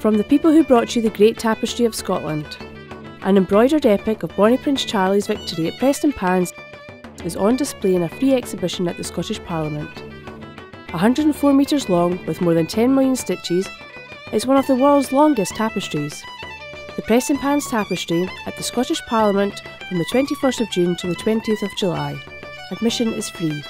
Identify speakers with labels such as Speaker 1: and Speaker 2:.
Speaker 1: From the people who brought you the great tapestry of Scotland, an embroidered epic of Bonnie Prince Charlie's victory at Prestonpans is on display in a free exhibition at the Scottish Parliament. 104 metres long with more than 10 million stitches, it's one of the world's longest tapestries. The Prestonpans Tapestry at the Scottish Parliament from the 21st of June to the 20th of July. Admission is free.